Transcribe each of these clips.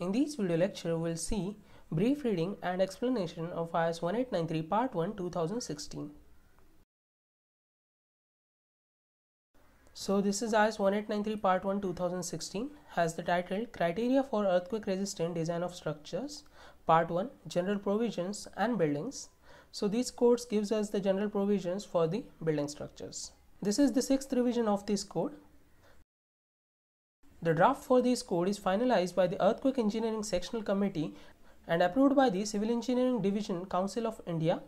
In this video lecture, we will see brief reading and explanation of IS 1893 Part 1 2016. So this is IS 1893 Part 1 2016 has the title Criteria for Earthquake Resistant Design of Structures Part 1 General Provisions and Buildings. So these codes gives us the general provisions for the building structures. This is the sixth revision of this code the draft for this code is finalized by the Earthquake Engineering Sectional Committee and approved by the Civil Engineering Division Council of India.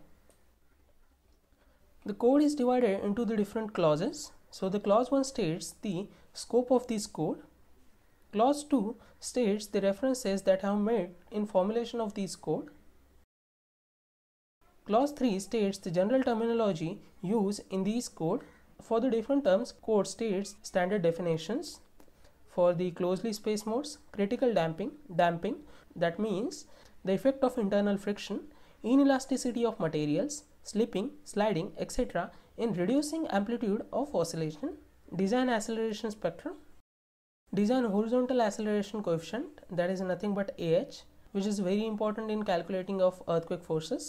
The code is divided into the different clauses. So the clause 1 states the scope of this code. Clause 2 states the references that have made in formulation of this code. Clause 3 states the general terminology used in this code. For the different terms, code states standard definitions for the closely spaced modes critical damping damping that means the effect of internal friction inelasticity of materials slipping sliding etc in reducing amplitude of oscillation design acceleration spectrum design horizontal acceleration coefficient that is nothing but ah which is very important in calculating of earthquake forces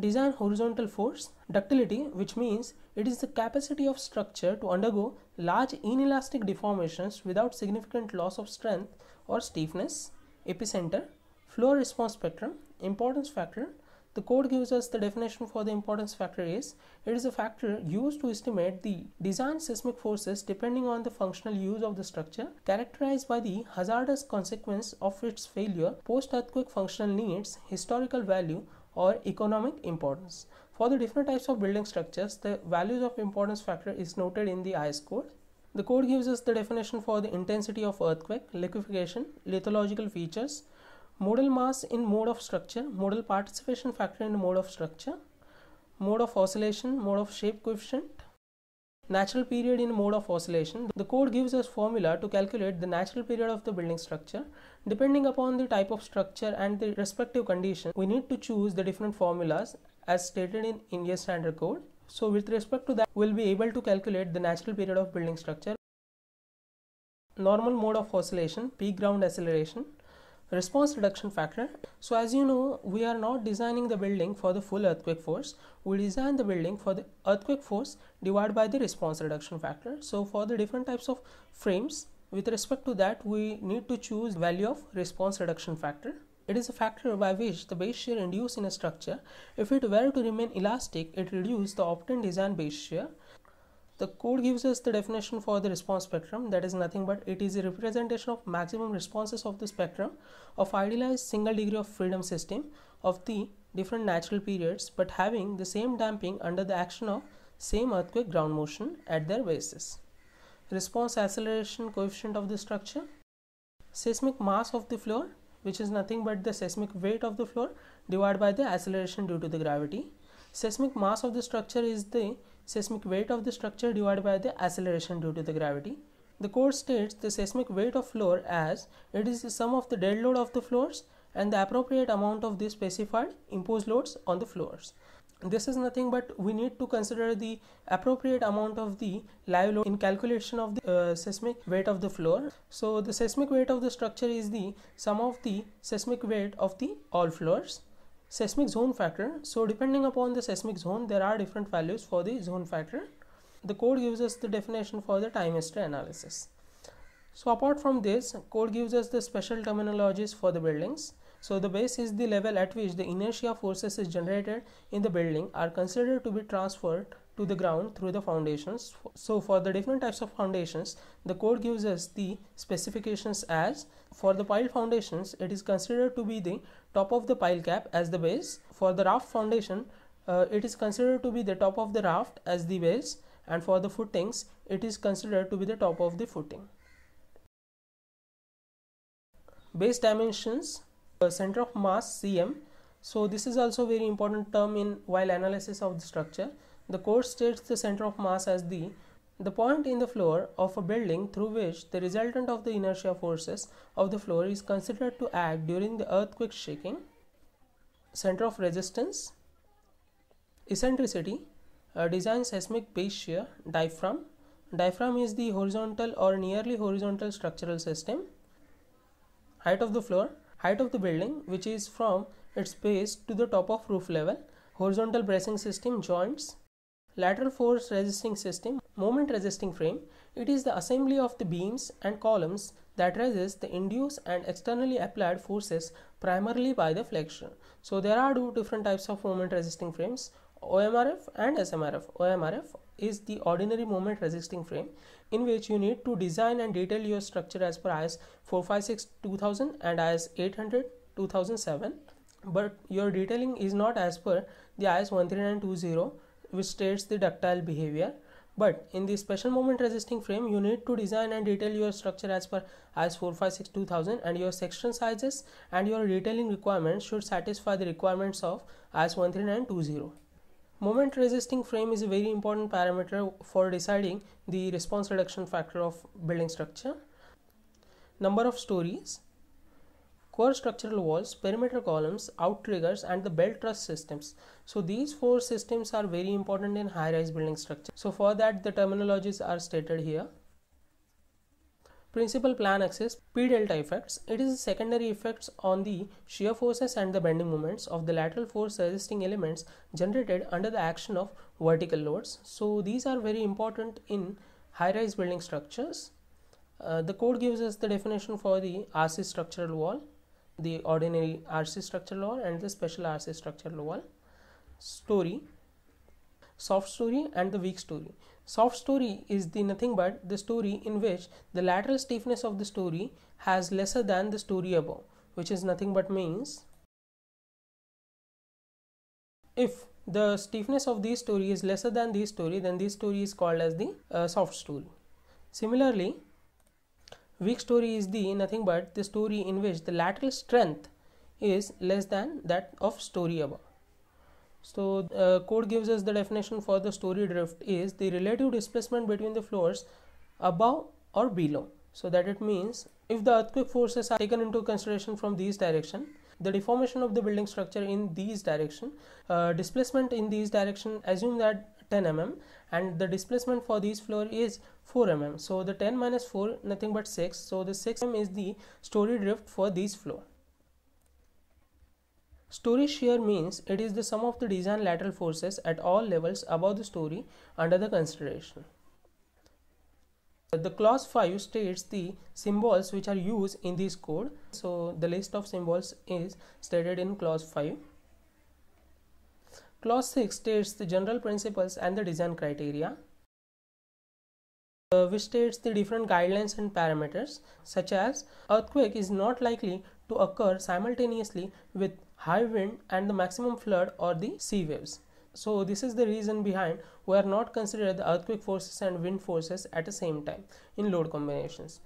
design horizontal force ductility which means it is the capacity of structure to undergo large inelastic deformations without significant loss of strength or stiffness epicenter flow response spectrum importance factor. The code gives us the definition for the importance factor is it is a factor used to estimate the design seismic forces depending on the functional use of the structure characterized by the hazardous consequence of its failure post earthquake functional needs historical value or economic importance. For the different types of building structures, the values of importance factor is noted in the IS code. The code gives us the definition for the intensity of earthquake, liquefaction, lithological features, modal mass in mode of structure, modal participation factor in mode of structure, mode of oscillation, mode of shape coefficient, natural period in mode of oscillation. The code gives us formula to calculate the natural period of the building structure. Depending upon the type of structure and the respective condition, we need to choose the different formulas as stated in India Standard Code. So with respect to that, we'll be able to calculate the natural period of building structure. Normal mode of oscillation, peak ground acceleration, response reduction factor. So as you know we are not designing the building for the full earthquake force. We design the building for the earthquake force divided by the response reduction factor. So for the different types of frames with respect to that we need to choose value of response reduction factor. It is a factor by which the base shear induced in a structure. If it were to remain elastic it reduces the obtained design base shear the code gives us the definition for the response spectrum that is nothing but it is a representation of maximum responses of the spectrum of idealized single degree of freedom system of the different natural periods but having the same damping under the action of same earthquake ground motion at their bases. Response acceleration coefficient of the structure, seismic mass of the floor which is nothing but the seismic weight of the floor divided by the acceleration due to the gravity. Seismic mass of the structure is the seismic weight of the structure divided by the acceleration due to the gravity. The code states the seismic weight of floor as it is the sum of the dead load of the floors and the appropriate amount of the specified imposed loads on the floors. This is nothing but we need to consider the appropriate amount of the live load in calculation of the uh, seismic weight of the floor. So the seismic weight of the structure is the sum of the seismic weight of the all floors seismic zone factor. So depending upon the seismic zone there are different values for the zone factor. The code gives us the definition for the time history analysis. So apart from this code gives us the special terminologies for the buildings. So the base is the level at which the inertia forces is generated in the building are considered to be transferred to the ground through the foundations. So for the different types of foundations, the code gives us the specifications as for the pile foundations, it is considered to be the top of the pile cap as the base. For the raft foundation, uh, it is considered to be the top of the raft as the base and for the footings, it is considered to be the top of the footing. Base dimensions, uh, center of mass cm. So this is also very important term in while analysis of the structure. The code states the center of mass as the the point in the floor of a building through which the resultant of the inertia forces of the floor is considered to act during the earthquake shaking. Center of resistance, eccentricity, a design seismic base shear, diaphragm. Diaphragm is the horizontal or nearly horizontal structural system. Height of the floor. height of the building which is from its base to the top of roof level, horizontal bracing system joints, lateral force resisting system, moment resisting frame. It is the assembly of the beams and columns that resist the induced and externally applied forces primarily by the flexion. So there are two different types of moment resisting frames OMRF and SMRF. OMRF is the ordinary moment resisting frame in which you need to design and detail your structure as per IS 456 2000 and IS 800 2007 but your detailing is not as per the IS 13920 which states the ductile behavior. But in the special moment resisting frame you need to design and detail your structure as per IS 456 2000 and your section sizes and your detailing requirements should satisfy the requirements of IS 13920 Moment resisting frame is a very important parameter for deciding the response reduction factor of building structure. Number of stories, core structural walls, perimeter columns, outriggers and the belt truss systems. So these four systems are very important in high-rise building structure. So for that the terminologies are stated here. Principal plan axis P delta effects. It is secondary effects on the shear forces and the bending moments of the lateral force resisting elements generated under the action of vertical loads. So these are very important in high-rise building structures. Uh, the code gives us the definition for the RC structural wall, the ordinary RC structural wall and the special RC structural wall. Story, soft story and the weak story. Soft story is the nothing but the story in which the lateral stiffness of the story has lesser than the story above which is nothing but means if the stiffness of this story is lesser than this story then this story is called as the uh, soft story. Similarly weak story is the nothing but the story in which the lateral strength is less than that of story above. So uh, code gives us the definition for the story drift is the relative displacement between the floors above or below. So that it means if the earthquake forces are taken into consideration from these direction, the deformation of the building structure in these direction, uh, displacement in these direction, assume that 10 mm and the displacement for this floor is 4 mm. So the 10 minus 4 nothing but 6. So the 6 mm is the story drift for this floor. Story shear means it is the sum of the design lateral forces at all levels above the story under the consideration. The clause 5 states the symbols which are used in this code. So the list of symbols is stated in clause 5. Clause 6 states the general principles and the design criteria. Uh, which states the different guidelines and parameters such as earthquake is not likely to occur simultaneously with high wind and the maximum flood or the sea waves. So this is the reason behind we are not consider the earthquake forces and wind forces at the same time in load combinations.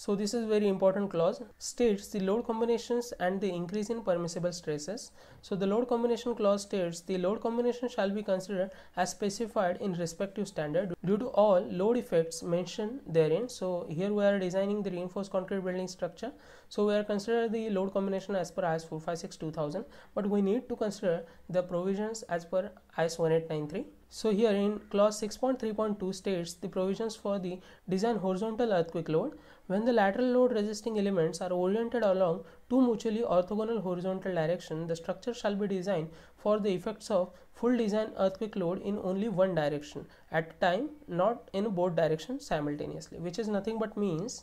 So this is very important clause states the load combinations and the increase in permissible stresses. So the load combination clause states the load combination shall be considered as specified in respective standard due to all load effects mentioned therein. So here we are designing the reinforced concrete building structure. So we are considering the load combination as per IS 456 2000 but we need to consider the provisions as per IS 1893. So here in clause 6.3.2 states the provisions for the design horizontal earthquake load when the lateral load resisting elements are oriented along two mutually orthogonal horizontal direction the structure shall be designed for the effects of full design earthquake load in only one direction at a time not in both directions simultaneously which is nothing but means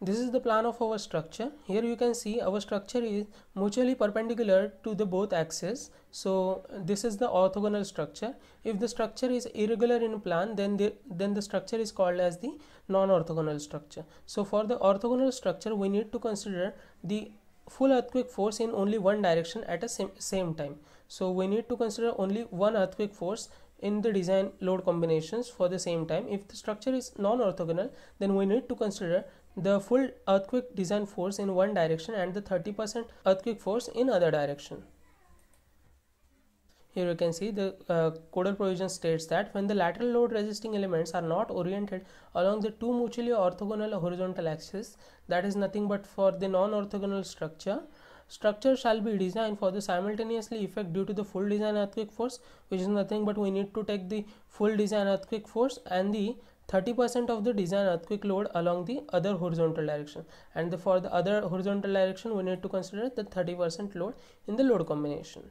This is the plan of our structure. Here you can see our structure is mutually perpendicular to the both axes. So this is the orthogonal structure. If the structure is irregular in plan, then the, then the structure is called as the non-orthogonal structure. So for the orthogonal structure, we need to consider the full earthquake force in only one direction at a same, same time. So we need to consider only one earthquake force in the design load combinations for the same time. If the structure is non-orthogonal, then we need to consider the full earthquake design force in one direction and the 30% earthquake force in other direction. Here you can see the uh, codal provision states that when the lateral load resisting elements are not oriented along the two mutually orthogonal horizontal axes that is nothing but for the non-orthogonal structure structure shall be designed for the simultaneously effect due to the full design earthquake force which is nothing but we need to take the full design earthquake force and the 30% of the design earthquake load along the other horizontal direction and the, for the other horizontal direction we need to consider the 30% load in the load combination.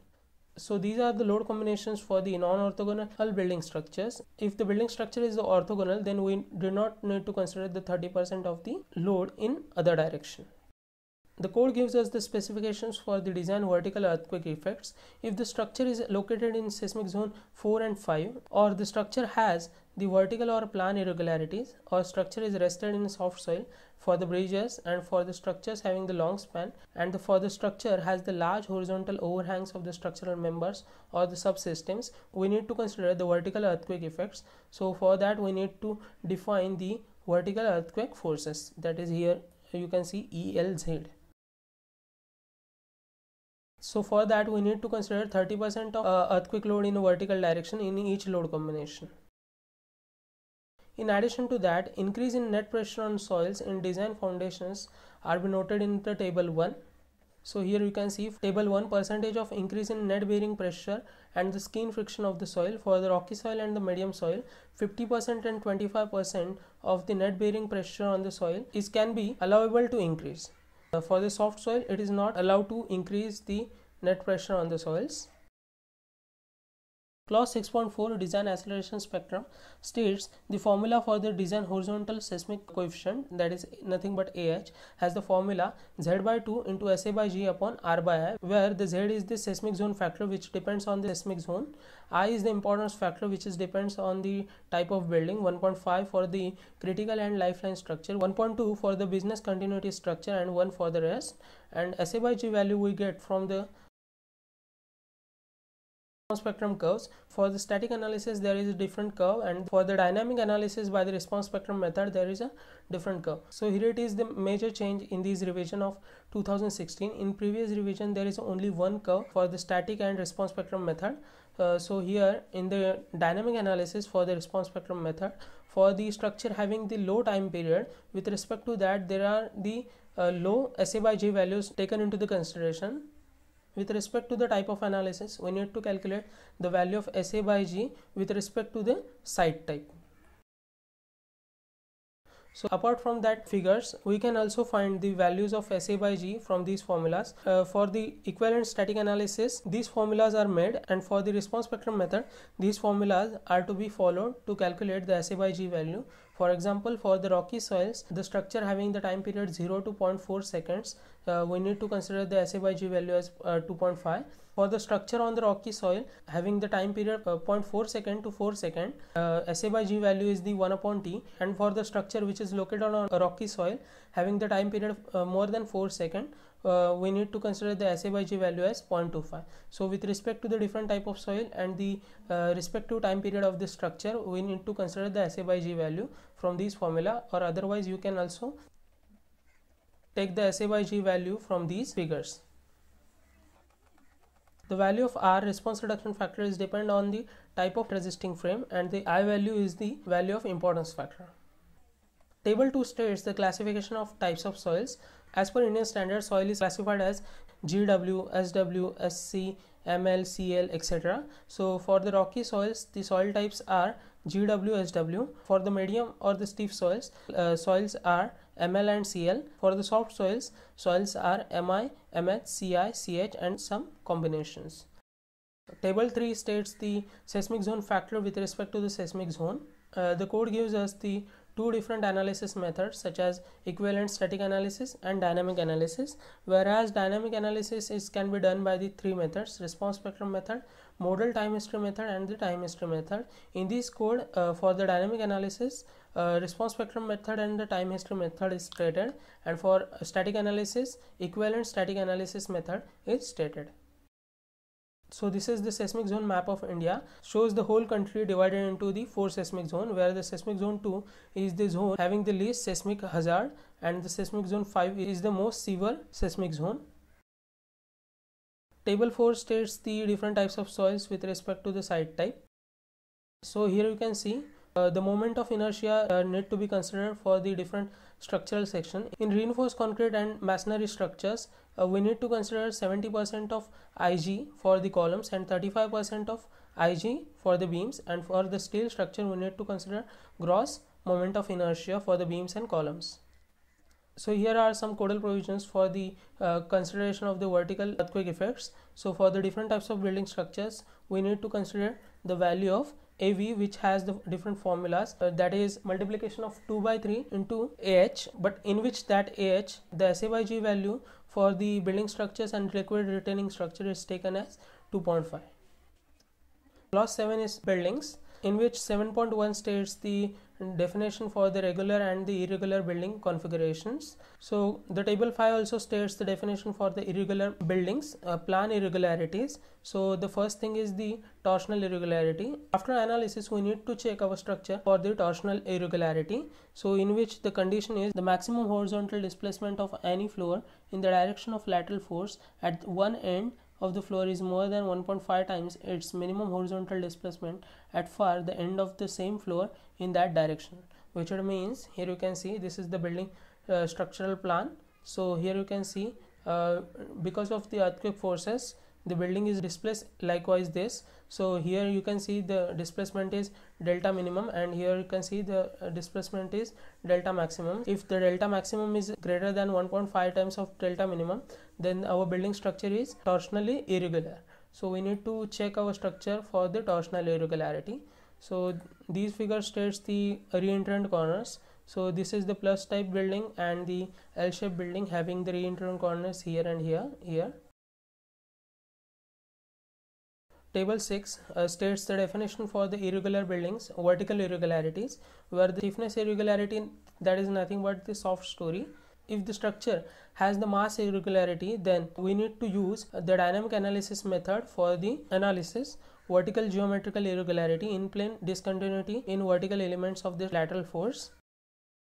So these are the load combinations for the non-orthogonal building structures. If the building structure is the orthogonal then we do not need to consider the 30% of the load in other direction. The code gives us the specifications for the design vertical earthquake effects. If the structure is located in seismic zone 4 and 5 or the structure has the vertical or plan irregularities or structure is rested in soft soil for the bridges and for the structures having the long span and the, for the structure has the large horizontal overhangs of the structural members or the subsystems. We need to consider the vertical earthquake effects. So for that we need to define the vertical earthquake forces. That is here you can see ELZ so for that we need to consider 30% of uh, earthquake load in a vertical direction in each load combination. In addition to that, increase in net pressure on soils in design foundations are be noted in the table 1. So here you can see table 1 percentage of increase in net bearing pressure and the skin friction of the soil for the rocky soil and the medium soil 50% and 25% of the net bearing pressure on the soil is can be allowable to increase. Uh, for the soft soil, it is not allowed to increase the net pressure on the soils. Clause 6.4 Design Acceleration Spectrum states the formula for the design horizontal seismic coefficient that is nothing but AH has the formula Z by 2 into SA by G upon R by I where the Z is the seismic zone factor which depends on the seismic zone. I is the importance factor which is depends on the type of building 1.5 for the critical and lifeline structure 1.2 for the business continuity structure and 1 for the rest. And SA by G value we get from the spectrum curves. For the static analysis there is a different curve and for the dynamic analysis by the response spectrum method there is a different curve. So here it is the major change in this revision of 2016 in previous revision there is only one curve for the static and response spectrum method. Uh, so here in the dynamic analysis for the response spectrum method for the structure having the low time period with respect to that there are the uh, low SA by G values taken into the consideration with respect to the type of analysis we need to calculate the value of SA by G with respect to the site type so apart from that figures, we can also find the values of SA by G from these formulas. Uh, for the equivalent static analysis, these formulas are made and for the response spectrum method, these formulas are to be followed to calculate the SA by G value. For example, for the rocky soils, the structure having the time period 0 to 0.4 seconds, uh, we need to consider the SA by G value as uh, 2.5 for the structure on the rocky soil having the time period uh, 0.4 second to 4 second uh, SA by G value is the 1 upon T. And for the structure which is located on a rocky soil having the time period uh, more than 4 second uh, we need to consider the SA by G value as 0.25. So with respect to the different type of soil and the uh, respective time period of the structure, we need to consider the SA by G value from this formula or otherwise you can also take the SA by G value from these figures. The value of R response reduction factor is depend on the type of resisting frame and the I value is the value of importance factor. Table 2 states the classification of types of soils. As per Indian standard, soil is classified as GW, SW, SC, ML, CL, etc. So for the rocky soils, the soil types are GW, SW. For the medium or the stiff soils, uh, soils are ML and CL. For the soft soils, soils are MI, MH, CI, CH and some combinations. Table 3 states the seismic zone factor with respect to the seismic zone. Uh, the code gives us the two different analysis methods such as equivalent static analysis and dynamic analysis whereas dynamic analysis is can be done by the three methods response spectrum method modal time history method and the time history method. In this code uh, for the dynamic analysis uh, response spectrum method and the time history method is stated and for static analysis equivalent static analysis method is stated so this is the seismic zone map of India. Shows the whole country divided into the four seismic zone where the seismic zone 2 is the zone having the least seismic hazard and the seismic zone 5 is the most severe seismic zone. Table 4 states the different types of soils with respect to the site type. So here you can see uh, the moment of inertia uh, need to be considered for the different structural section. In reinforced concrete and masonry structures, uh, we need to consider 70% of IG for the columns and 35% of IG for the beams and for the steel structure we need to consider gross moment of inertia for the beams and columns. So here are some codal provisions for the uh, consideration of the vertical earthquake effects. So for the different types of building structures, we need to consider the value of AV which has the different formulas uh, that is multiplication of 2 by 3 into AH but in which that AH the SA by G value for the building structures and liquid retaining structure is taken as 2.5. Clause 7 is buildings in which 7.1 states the definition for the regular and the irregular building configurations. So the table 5 also states the definition for the irregular buildings, uh, plan irregularities. So the first thing is the torsional irregularity. After analysis we need to check our structure for the torsional irregularity. So in which the condition is the maximum horizontal displacement of any floor in the direction of lateral force at one end of the floor is more than 1.5 times its minimum horizontal displacement at far the end of the same floor in that direction which means here you can see this is the building uh, structural plan. So here you can see uh, because of the earthquake forces the building is displaced likewise this. So here you can see the displacement is delta minimum and here you can see the uh, displacement is delta maximum. If the delta maximum is greater than 1.5 times of delta minimum then our building structure is torsionally irregular. So we need to check our structure for the torsional irregularity. So these figures states the reentrant corners. So this is the plus type building and the L-shaped building having the reentrant corners here and here here Table 6 uh, states the definition for the irregular buildings, vertical irregularities, where the stiffness irregularity that is nothing but the soft story. If the structure has the mass irregularity, then we need to use the dynamic analysis method for the analysis. Vertical geometrical irregularity in plane discontinuity in vertical elements of the lateral force,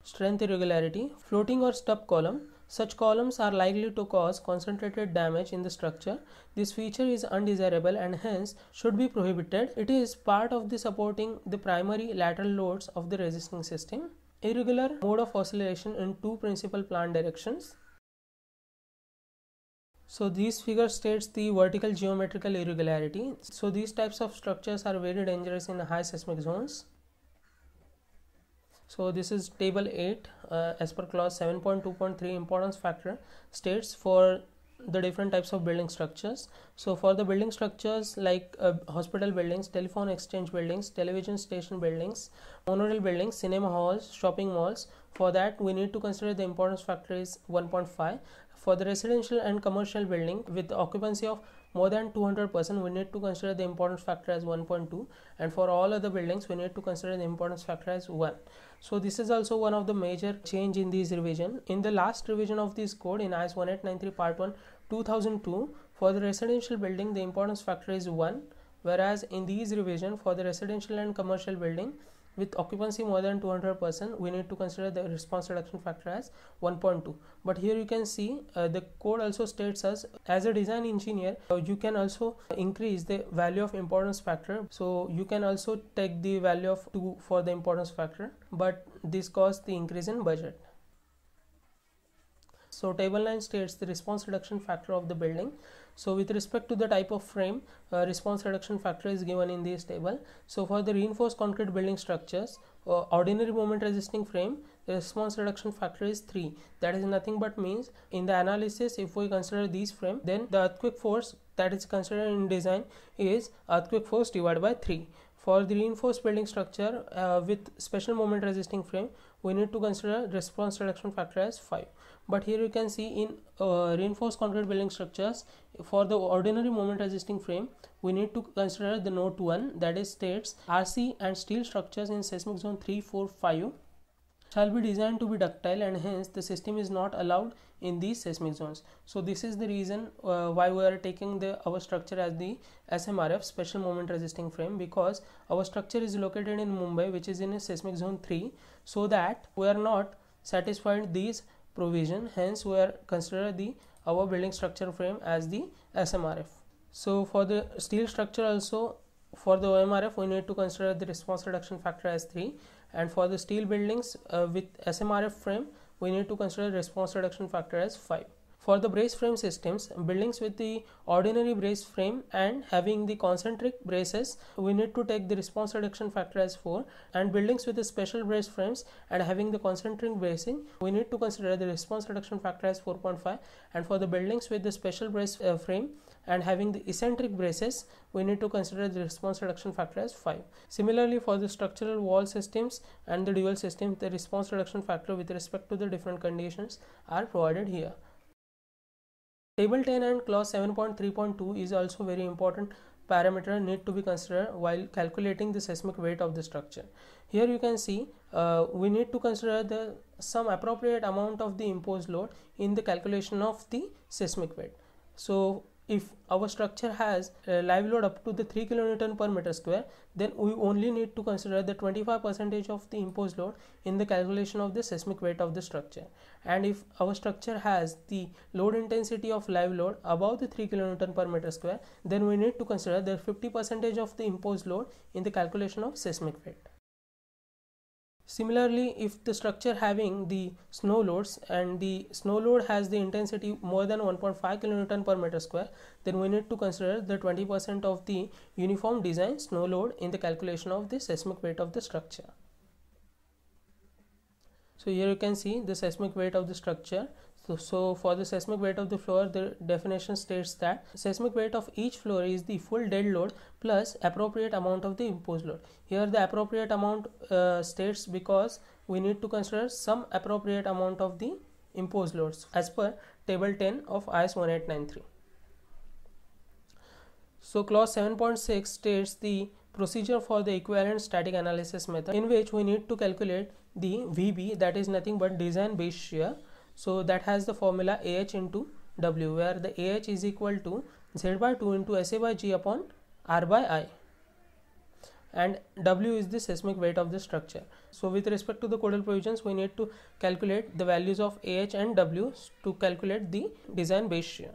strength irregularity, floating or stub column, such columns are likely to cause concentrated damage in the structure. This feature is undesirable and hence should be prohibited. It is part of the supporting the primary lateral loads of the resisting system. Irregular mode of oscillation in two principal plant directions. So these figure states the vertical geometrical irregularity. So these types of structures are very dangerous in high seismic zones so this is table 8 uh, as per clause 7.2.3 importance factor states for the different types of building structures. So for the building structures like uh, hospital buildings telephone exchange buildings television station buildings monorail buildings cinema halls shopping malls for that we need to consider the importance factor is 1.5 for the residential and commercial building with occupancy of more than 200 percent we need to consider the importance factor as 1.2 and for all other buildings we need to consider the importance factor as 1 so this is also one of the major change in this revision. In the last revision of this code in IS 1893 part 1 2002 for the residential building the importance factor is 1 whereas in these revision for the residential and commercial building with occupancy more than 200 percent we need to consider the response reduction factor as 1.2 but here you can see uh, the code also states us as a design engineer uh, you can also increase the value of importance factor. So you can also take the value of 2 for the importance factor but this caused the increase in budget so table 9 states the response reduction factor of the building so with respect to the type of frame, uh, response reduction factor is given in this table. So for the reinforced concrete building structures, uh, ordinary moment resisting frame, the response reduction factor is 3. That is nothing but means in the analysis if we consider these frame, then the earthquake force that is considered in design is earthquake force divided by 3. For the reinforced building structure uh, with special moment resisting frame, we need to consider response reduction factor as 5 but here you can see in uh, reinforced concrete building structures for the ordinary moment resisting frame we need to consider the note 1 that is states RC and steel structures in seismic zone 3 4 5 shall be designed to be ductile and hence the system is not allowed in these seismic zones. So this is the reason uh, why we are taking the our structure as the SMRF special moment resisting frame because our structure is located in Mumbai which is in a seismic zone 3 so that we are not satisfied these provision. Hence we are consider the our building structure frame as the SMRF so for the steel structure also for the OMRF we need to consider the response reduction factor as 3 and for the steel buildings uh, with SMRF frame we need to consider response reduction factor as 5 For the brace frame systems, buildings with the ordinary brace frame and having the concentric braces, we need to take the response reduction factor as 4 and buildings with the special brace frames and having the concentric bracing, we need to consider the response reduction factor as 4.5 and for the buildings with the special brace uh, frame and having the eccentric braces, we need to consider the response reduction factor as 5. Similarly, for the structural wall systems and the dual systems, the response reduction factor with respect to the different conditions are provided here. Table 10 and clause 7.3.2 is also very important parameter need to be considered while calculating the seismic weight of the structure. Here you can see uh, we need to consider the some appropriate amount of the imposed load in the calculation of the seismic weight. So if our structure has a live load up to the 3 kilonewton per meter square then we only need to consider the 25 percentage of the imposed load in the calculation of the seismic weight of the structure and if our structure has the load intensity of live load above the 3 kilonewton per meter square then we need to consider the 50 percentage of the imposed load in the calculation of seismic weight Similarly, if the structure having the snow loads and the snow load has the intensity more than 1.5 kN per meter square, then we need to consider the 20% of the uniform design snow load in the calculation of the seismic weight of the structure. So here you can see the seismic weight of the structure. So, so for the seismic weight of the floor, the definition states that seismic weight of each floor is the full dead load plus appropriate amount of the imposed load. Here the appropriate amount uh, states because we need to consider some appropriate amount of the imposed loads as per table 10 of IS 1893. So clause 7.6 states the procedure for the equivalent static analysis method in which we need to calculate the VB that is nothing but design base shear. So that has the formula AH into W where the AH is equal to Z by 2 into SA by G upon R by I and W is the seismic weight of the structure. So with respect to the codal provisions we need to calculate the values of AH and W to calculate the design base shear.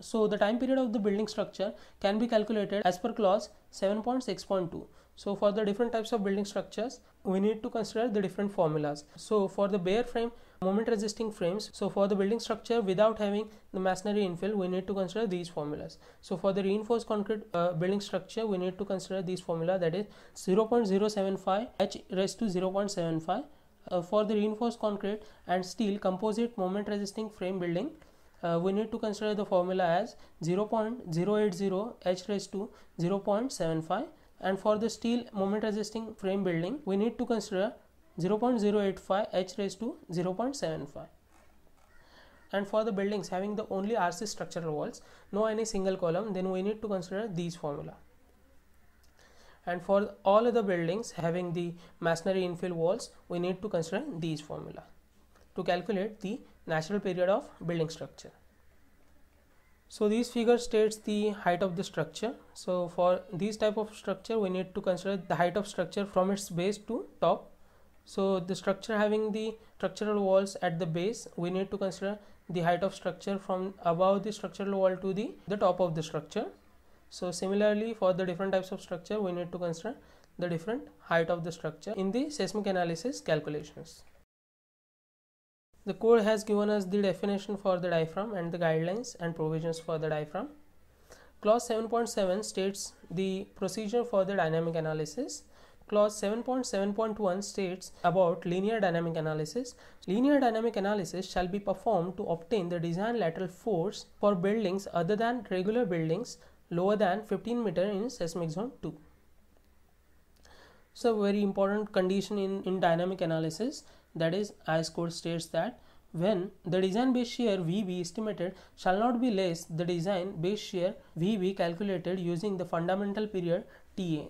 So the time period of the building structure can be calculated as per clause 7.6.2. So for the different types of building structures, we need to consider the different formulas. So for the bare frame, moment resisting frames, so for the building structure without having the masonry infill, we need to consider these formulas. So for the reinforced concrete uh, building structure, we need to consider these formula that is 0.075 h raised to 0.75. Uh, for the reinforced concrete and steel composite moment resisting frame building, uh, we need to consider the formula as 0.080 h raised to 0.75 and for the steel moment resisting frame building we need to consider 0.085 h raised to 0.75 and for the buildings having the only RC structural walls no any single column then we need to consider these formula. And for all other buildings having the masonry infill walls we need to consider these formula to calculate the natural period of building structure so this figure states the height of the structure. So for this type of structure we need to consider the height of structure from its base to top. So the structure having the structural walls at the base we need to consider the height of structure from above the structural wall to the the top of the structure. So similarly for the different types of structure we need to consider the different height of the structure in the seismic analysis calculations the code has given us the definition for the diaphragm and the guidelines and provisions for the diaphragm. Clause 7.7 states the procedure for the dynamic analysis. Clause 7.7.1 states about linear dynamic analysis. Linear dynamic analysis shall be performed to obtain the design lateral force for buildings other than regular buildings lower than 15 meter in seismic zone 2. So very important condition in, in dynamic analysis that is IS code states that when the design base shear VB estimated shall not be less the design base shear VB calculated using the fundamental period TA.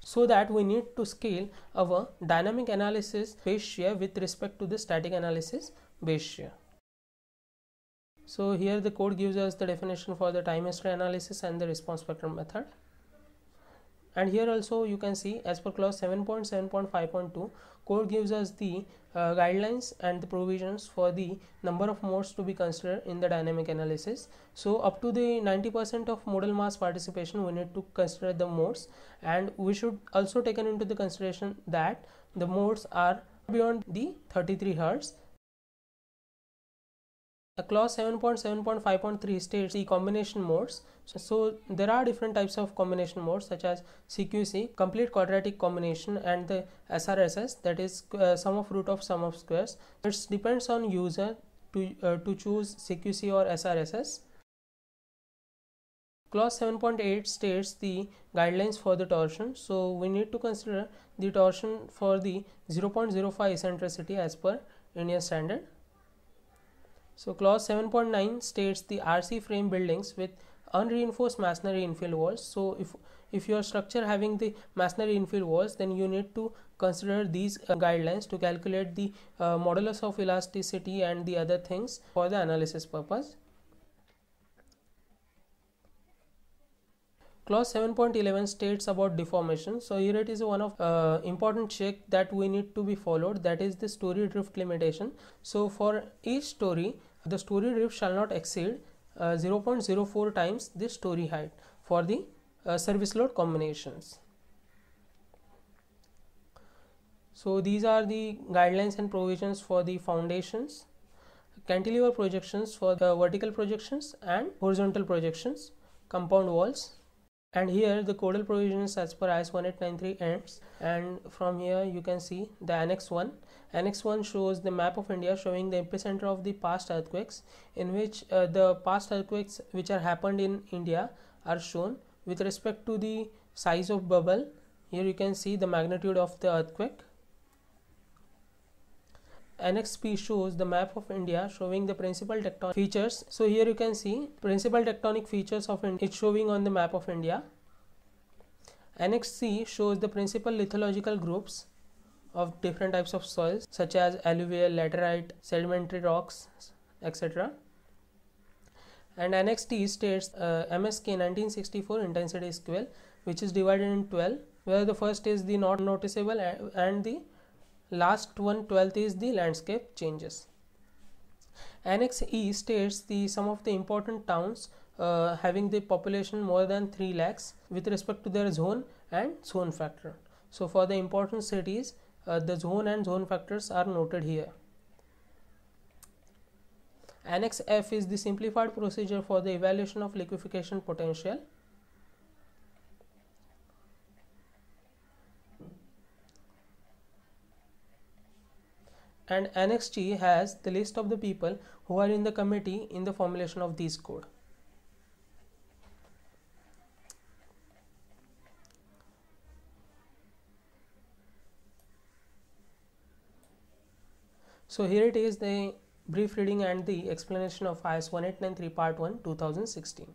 So that we need to scale our dynamic analysis base shear with respect to the static analysis base shear. So here the code gives us the definition for the time history analysis and the response spectrum method and here also you can see as per clause 7.7.5.2 code gives us the uh, guidelines and the provisions for the number of modes to be considered in the dynamic analysis. So up to the 90% of modal mass participation we need to consider the modes. And we should also take into the consideration that the modes are beyond the 33 hertz Clause 7.7.5.3 states the combination modes. So, so, there are different types of combination modes such as CQC, complete quadratic combination and the SRSS that is uh, sum of root of sum of squares. It depends on user to, uh, to choose CQC or SRSS. Clause 7.8 states the guidelines for the torsion. So, we need to consider the torsion for the 0.05 eccentricity as per Indian standard. So, clause 7.9 states the RC frame buildings with unreinforced masonry infill walls. So, if if your structure having the masonry infill walls, then you need to consider these uh, guidelines to calculate the uh, modulus of elasticity and the other things for the analysis purpose. Clause 7.11 states about deformation. So here it is one of uh, important check that we need to be followed that is the story drift limitation. So for each story the story drift shall not exceed uh, 0.04 times the story height for the uh, service load combinations. So these are the guidelines and provisions for the foundations, cantilever projections for the vertical projections and horizontal projections, compound walls and here the codal provisions as per IS 1893 ends. And from here you can see the annex 1 annex 1 shows the map of India showing the epicenter of the past earthquakes in which uh, the past earthquakes which are happened in India are shown. With respect to the size of bubble here you can see the magnitude of the earthquake Annex B shows the map of India showing the principal tectonic features. So here you can see principal tectonic features of India. It's showing on the map of India. Annex C shows the principal lithological groups of different types of soils such as alluvial, laterite, sedimentary rocks, etc. And Annex D states uh, MSK 1964 intensity scale which is divided in 12 where the first is the not noticeable and the last one twelfth is the landscape changes. Annex e states the some of the important towns uh, having the population more than 3 lakhs with respect to their zone and zone factor. So for the important cities uh, the zone and zone factors are noted here. Annex f is the simplified procedure for the evaluation of liquefaction potential and Annex G has the list of the people who are in the committee in the formulation of this code. So here it is the brief reading and the explanation of IS 1893 part 1 2016.